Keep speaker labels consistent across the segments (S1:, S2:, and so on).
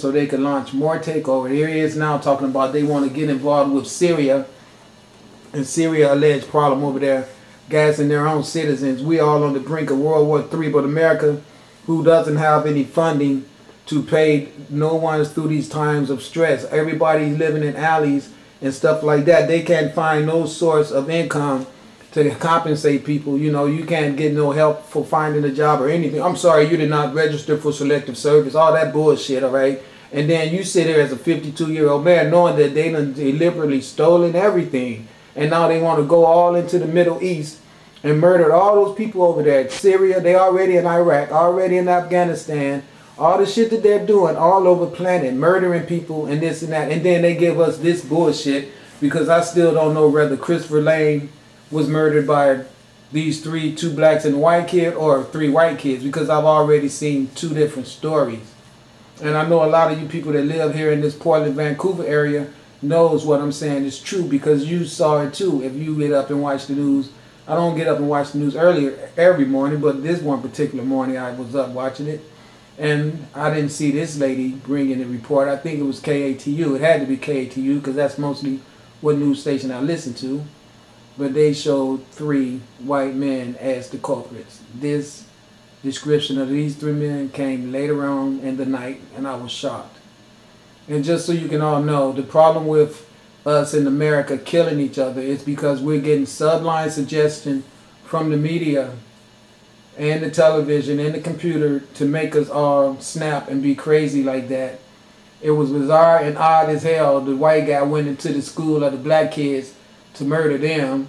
S1: so they could launch more takeover. Here he is now talking about they want to get involved with Syria and Syria alleged problem over there, gassing their own citizens. We all on the brink of World War III, but America, who doesn't have any funding to pay no one's through these times of stress. Everybody's living in alleys and stuff like that. They can't find no source of income to compensate people. You know, you can't get no help for finding a job or anything. I'm sorry, you did not register for selective service. All that bullshit, all right? And then you sit here as a 52 year old man knowing that they done deliberately stolen everything. And now they want to go all into the Middle East and murdered all those people over there. Syria, they already in Iraq, already in Afghanistan. All the shit that they're doing all over the planet, murdering people and this and that. And then they give us this bullshit because I still don't know whether Christopher Lane was murdered by these three, two blacks and a white kid or three white kids because I've already seen two different stories. And I know a lot of you people that live here in this Portland, Vancouver area knows what I'm saying is true because you saw it too. If you get up and watch the news, I don't get up and watch the news earlier every morning, but this one particular morning I was up watching it. And I didn't see this lady bringing the report. I think it was KATU. It had to be KATU because that's mostly what news station I listen to. But they showed three white men as the culprits. This description of these three men came later on in the night, and I was shocked. And just so you can all know, the problem with us in America killing each other is because we're getting subline suggestion from the media and the television and the computer to make us all snap and be crazy like that. It was bizarre and odd as hell. The white guy went into the school of the black kids to murder them,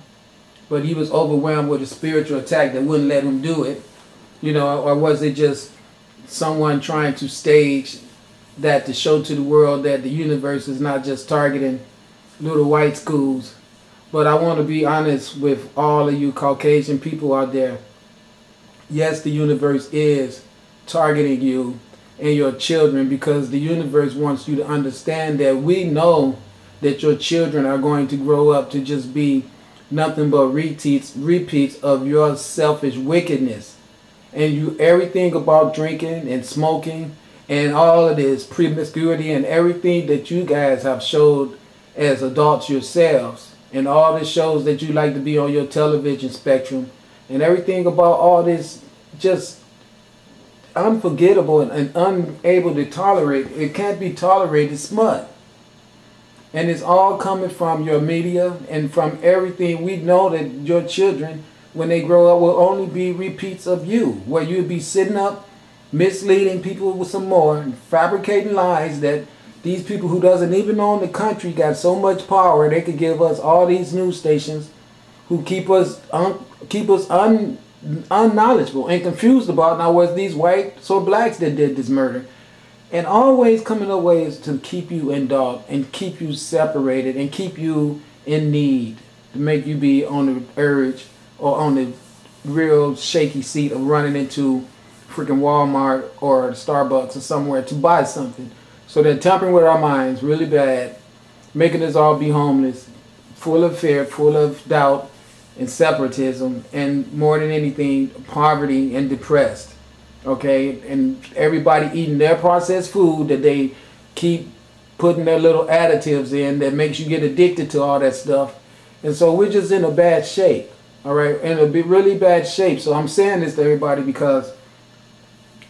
S1: but he was overwhelmed with a spiritual attack that wouldn't let him do it. You know, or was it just someone trying to stage that to show to the world that the universe is not just targeting little white schools. But I want to be honest with all of you Caucasian people out there. Yes, the universe is targeting you and your children because the universe wants you to understand that we know that your children are going to grow up to just be nothing but repeats repeats of your selfish wickedness and you everything about drinking and smoking and all of this promiscuity and everything that you guys have showed as adults yourselves and all the shows that you like to be on your television spectrum and everything about all this just unforgettable and, and unable to tolerate. It can't be tolerated smut. And it's all coming from your media and from everything. We know that your children when they grow up will only be repeats of you where you'll be sitting up misleading people with some more fabricating lies that these people who doesn't even own the country got so much power they could give us all these news stations who keep us un, keep us un, unknowledgeable and confused about now was these whites or blacks that did this murder. And always coming up ways to keep you in dog and keep you separated and keep you in need to make you be on the urge or on the real shaky seat of running into freaking Walmart or Starbucks or somewhere to buy something. So they're tampering with our minds really bad, making us all be homeless, full of fear, full of doubt and separatism, and more than anything, poverty and depressed. Okay, and everybody eating their processed food that they keep putting their little additives in that makes you get addicted to all that stuff. And so we're just in a bad shape. All right, in a be really bad shape. So I'm saying this to everybody because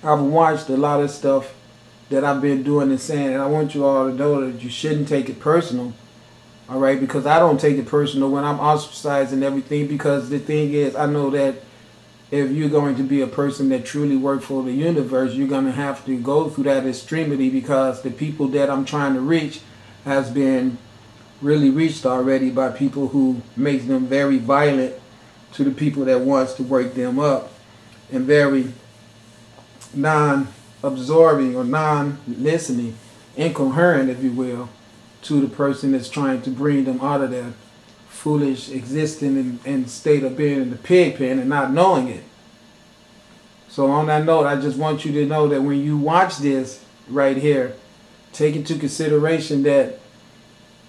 S1: I've watched a lot of stuff that I've been doing and saying, and I want you all to know that you shouldn't take it personal. All right, because I don't take it personal when I'm ostracized and everything. Because the thing is, I know that if you're going to be a person that truly works for the universe, you're going to have to go through that extremity because the people that I'm trying to reach has been really reached already by people who makes them very violent to the people that wants to wake them up and very non-absorbing or non-listening, incoherent, if you will, to the person that's trying to bring them out of that foolish existing and, and state of being in the pig pen and not knowing it. So on that note, I just want you to know that when you watch this right here, take into consideration that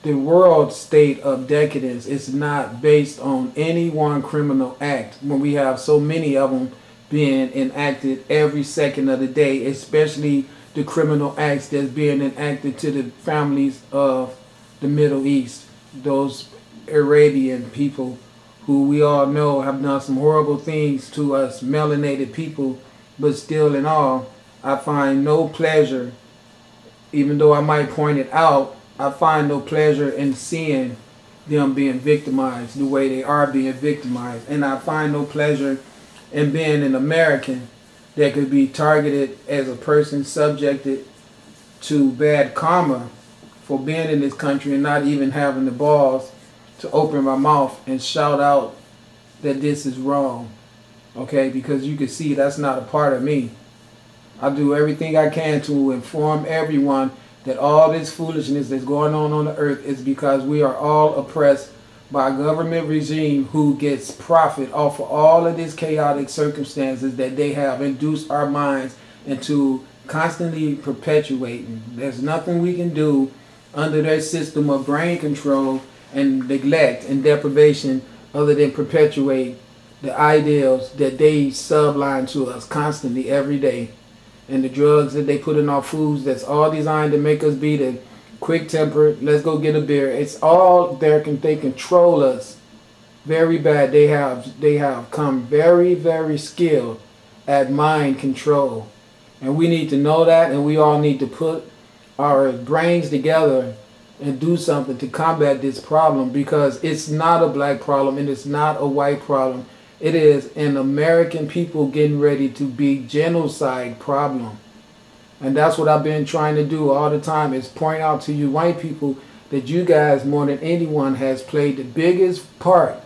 S1: the world state of decadence is not based on any one criminal act when we have so many of them being enacted every second of the day, especially the criminal acts that's being enacted to the families of the Middle East, those Arabian people who we all know have done some horrible things to us melanated people, but still in all, I find no pleasure, even though I might point it out, I find no pleasure in seeing them being victimized the way they are being victimized. And I find no pleasure in being an American that could be targeted as a person subjected to bad karma for being in this country and not even having the balls to open my mouth and shout out that this is wrong. Okay, because you can see that's not a part of me. I do everything I can to inform everyone that all this foolishness that's going on on the earth is because we are all oppressed by a government regime who gets profit off of all of these chaotic circumstances that they have induced our minds into constantly perpetuating. There's nothing we can do under their system of brain control and neglect and deprivation other than perpetuate the ideals that they subline to us constantly every day and the drugs that they put in our foods that's all designed to make us be the quick tempered let's go get a beer. It's all there can they control us very bad. They have they have come very very skilled at mind control. And we need to know that and we all need to put our brains together and do something to combat this problem because it's not a black problem and it's not a white problem it is an American people getting ready to be genocide problem. And that's what I've been trying to do all the time is point out to you white people that you guys more than anyone has played the biggest part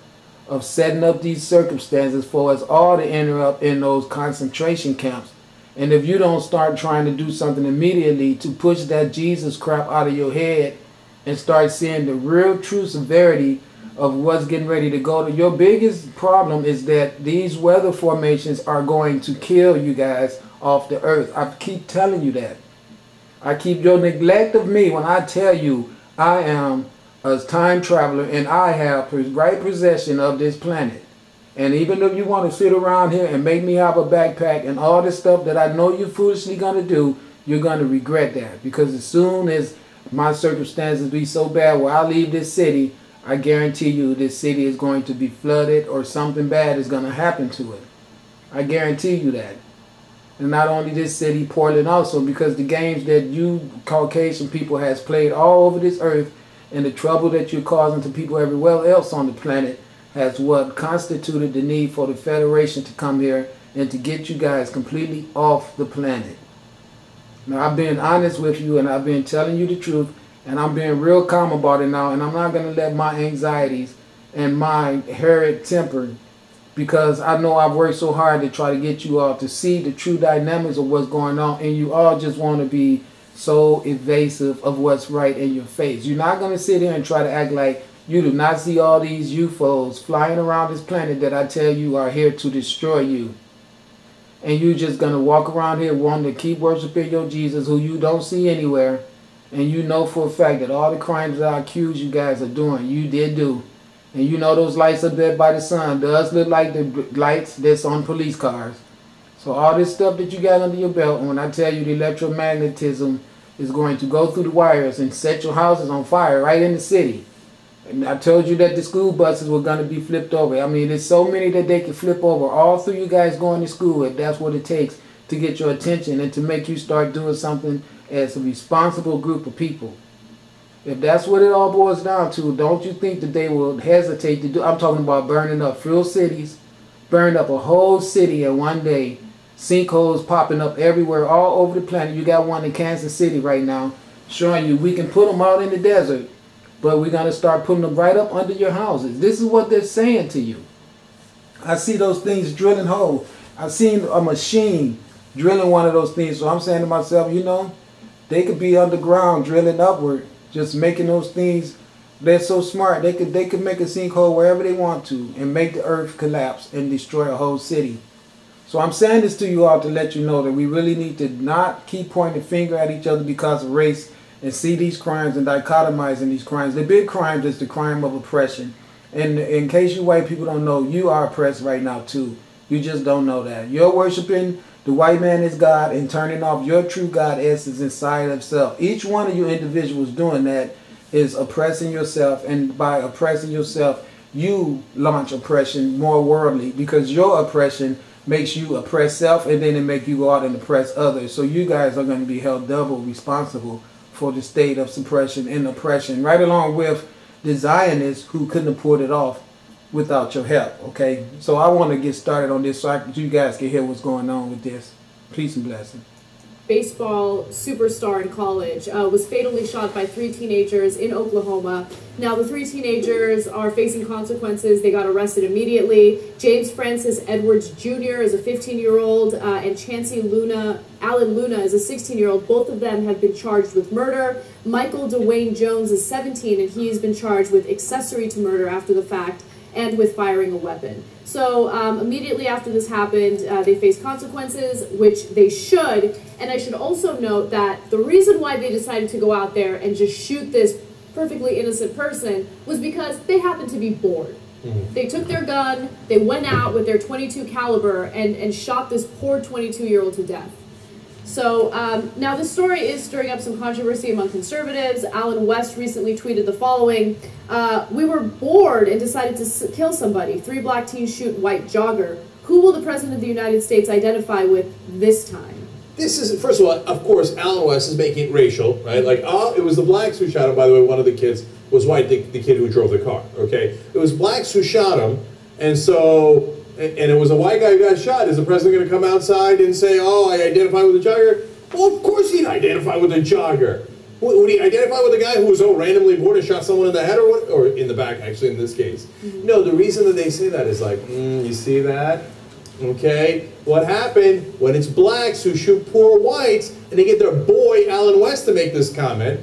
S1: of setting up these circumstances for us all to end up in those concentration camps. And if you don't start trying to do something immediately to push that Jesus crap out of your head and start seeing the real true severity of what's getting ready to go to. Your biggest problem is that these weather formations are going to kill you guys off the earth. I keep telling you that. I keep your neglect of me when I tell you I am a time traveler and I have right possession of this planet. And even if you want to sit around here and make me have a backpack and all this stuff that I know you're foolishly going to do, you're going to regret that. Because as soon as my circumstances be so bad where I leave this city, I guarantee you this city is going to be flooded or something bad is going to happen to it. I guarantee you that. And not only this city, Portland also, because the games that you Caucasian people has played all over this earth and the trouble that you're causing to people everywhere else on the planet has what constituted the need for the Federation to come here and to get you guys completely off the planet. Now I've been honest with you and I've been telling you the truth and I'm being real calm about it now, and I'm not going to let my anxieties and my inherent temper, because I know I've worked so hard to try to get you all to see the true dynamics of what's going on, and you all just want to be so evasive of what's right in your face. You're not going to sit here and try to act like you do not see all these UFOs flying around this planet that I tell you are here to destroy you. And you're just going to walk around here wanting to keep worshiping your Jesus who you don't see anywhere and you know for a fact that all the crimes that I accuse you guys of doing, you did do. And you know those lights up there by the sun does look like the lights that's on police cars. So all this stuff that you got under your belt, when I tell you the electromagnetism is going to go through the wires and set your houses on fire right in the city. And I told you that the school buses were going to be flipped over. I mean, there's so many that they can flip over all through you guys going to school if that's what it takes to get your attention and to make you start doing something as a responsible group of people. If that's what it all boils down to, don't you think that they will hesitate to do? I'm talking about burning up full cities, burning up a whole city in one day, sinkholes popping up everywhere, all over the planet. You got one in Kansas City right now, showing you we can put them out in the desert, but we're gonna start putting them right up under your houses. This is what they're saying to you. I see those things drilling holes. I've seen a machine drilling one of those things. So I'm saying to myself, you know, they could be underground drilling upward, just making those things. They're so smart. They could they could make a sinkhole wherever they want to and make the earth collapse and destroy a whole city. So I'm saying this to you all to let you know that we really need to not keep pointing finger at each other because of race and see these crimes and dichotomizing these crimes. The big crime is the crime of oppression. And in case you white people don't know, you are oppressed right now too. You just don't know that. You're worshiping The white man is God and turning off your true God essence inside of self. Each one of you individuals doing that is oppressing yourself, and by oppressing yourself, you launch oppression more worldly because your oppression makes you oppress self and then it make you go out and oppress others. So you guys are going to be held double responsible for the state of suppression and oppression, right along with the Zionists who couldn't have pulled it off without your help. Okay, so I want to get started on this so I, you guys can hear what's going on with this. Peace and blessing
S2: baseball superstar in college, uh, was fatally shot by three teenagers in Oklahoma. Now, the three teenagers are facing consequences. They got arrested immediately. James Francis Edwards Jr. is a 15 year old, uh, and Chancey Luna, Alan Luna is a 16 year old. Both of them have been charged with murder. Michael Dewayne Jones is 17, and he has been charged with accessory to murder after the fact and with firing a weapon. So um, immediately after this happened, uh, they faced consequences, which they should. And I should also note that the reason why they decided to go out there and just shoot this perfectly innocent person was because they happened to be bored. Mm-hmm. They took their gun, they went out with their 22 caliber and, and shot this poor 22 year old to death. So um, now this story is stirring up some controversy among conservatives. Allen West recently tweeted the following: uh, "We were bored and decided to kill somebody. Three black teens shoot white jogger. Who will the president of the United States identify with this time?"
S3: This is first of all, of course, Allen West is making it racial, right? Like, oh, it was the blacks who shot him. By the way, one of the kids was white, the, the kid who drove the car. Okay, it was blacks who shot him, and so and it was a white guy who got shot, is the president going to come outside and say, oh, I identify with the jogger? Well, of course he'd identify with the jogger. Would he identify with a guy who was so randomly born and shot someone in the head or what? Or in the back, actually, in this case. Mm -hmm. No, the reason that they say that is like, mm, you see that? Okay, what happened when it's blacks who shoot poor whites and they get their boy Allen West to make this comment?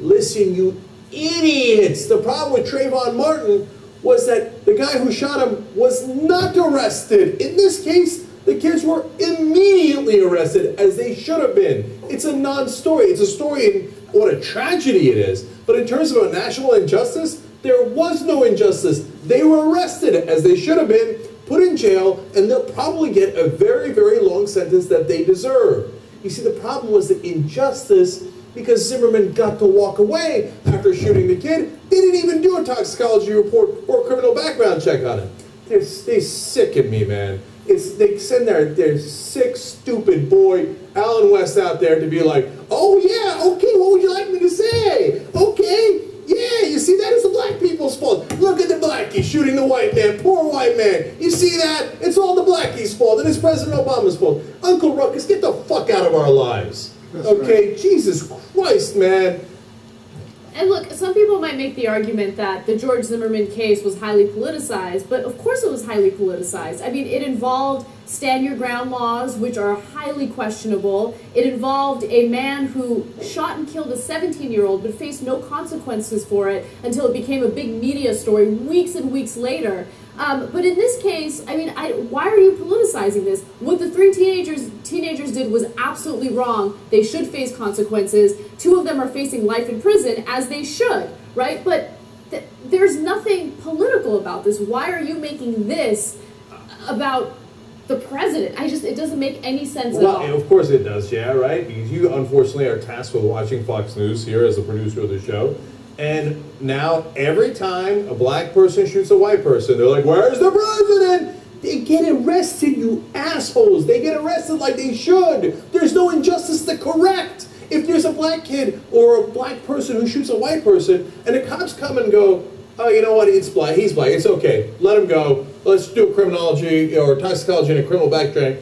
S3: Listen, you idiots! The problem with Trayvon Martin was that the guy who shot him was not arrested. In this case, the kids were immediately arrested, as they should have been. It's a non-story. It's a story in what a tragedy it is. But in terms of a national injustice, there was no injustice. They were arrested, as they should have been, put in jail, and they'll probably get a very, very long sentence that they deserve. You see, the problem was that injustice because Zimmerman got to walk away after shooting the kid. They didn't even do a toxicology report or criminal background check on him. They're, they sicken me, man. It's they send their their sick, stupid boy Allen West out there to be like, oh yeah, okay, what would you like me to say? Okay, yeah, you see that is the black people's fault. Look at the blackie shooting the white man, poor white man. You see that? It's all the blackie's fault, and it's President Obama's fault. Uncle Ruckus, get the fuck out of our lives. That's okay, right. Jesus Christ, man.
S2: And look, some people might make the argument that the George Zimmerman case was highly politicized, but of course it was highly politicized. I mean, it involved stand your ground laws, which are highly questionable. It involved a man who shot and killed a 17 year old but faced no consequences for it until it became a big media story weeks and weeks later. Um, but in this case, I mean, I, why are you politicizing this? What the three teenagers teenagers did was absolutely wrong. They should face consequences. Two of them are facing life in prison, as they should, right? But th there's nothing political about this. Why are you making this about the president? I just it doesn't make any sense
S3: well,
S2: at all.
S3: Of course it does, yeah, right? Because you unfortunately are tasked with watching Fox News here as the producer of the show. And now every time a black person shoots a white person, they're like, where's the president? They get arrested, you assholes. They get arrested like they should. There's no injustice to correct. If there's a black kid or a black person who shoots a white person, and the cops come and go, oh, you know what, it's black, he's black, it's okay, let him go. Let's do a criminology or toxicology and a criminal background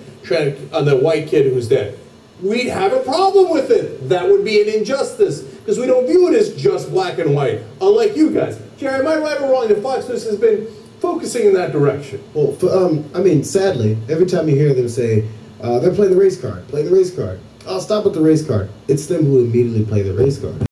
S3: on the white kid who's dead. We'd have a problem with it. That would be an injustice because we don't view it as just black and white, unlike you guys. Jerry, am I right or wrong that Fox News has been focusing in that direction?
S4: Well, for, um, I mean, sadly, every time you hear them say, uh, they're playing the race card, play the race card. I'll stop with the race card. It's them who immediately play the race card.